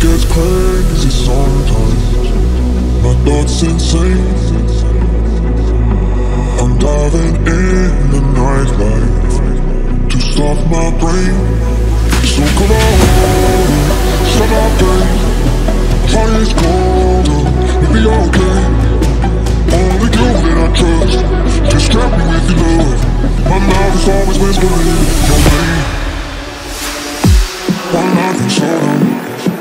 crazy sometimes. My thoughts insane. I'm diving in the nightlife to stop my brain. So come on, stop my pain. Heart is colder, you'll be okay. Only you that I trust. Just trap me with your love. My mouth is always whispering your name. One night for sorrow,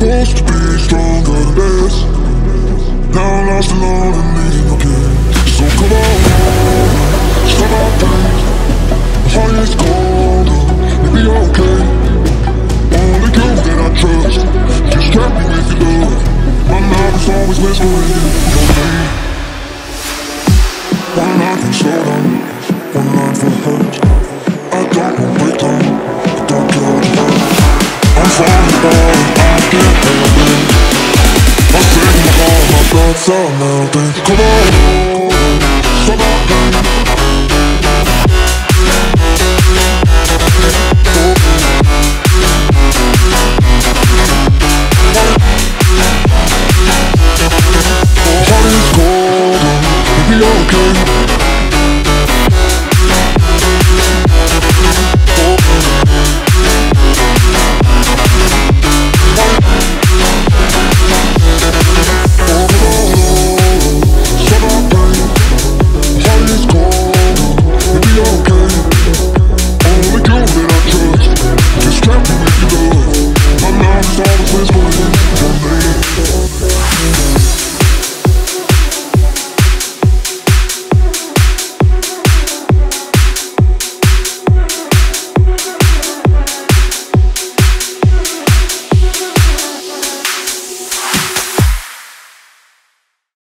supposed to be stronger than this. Now I'm lost alone and need no kiss. So come on, stop our pain. Heart is colder, you'll be okay. Only you that I trust. Just trap me with your love. My mouth is always whispering your name. One night sorrow, one so open. Come on. services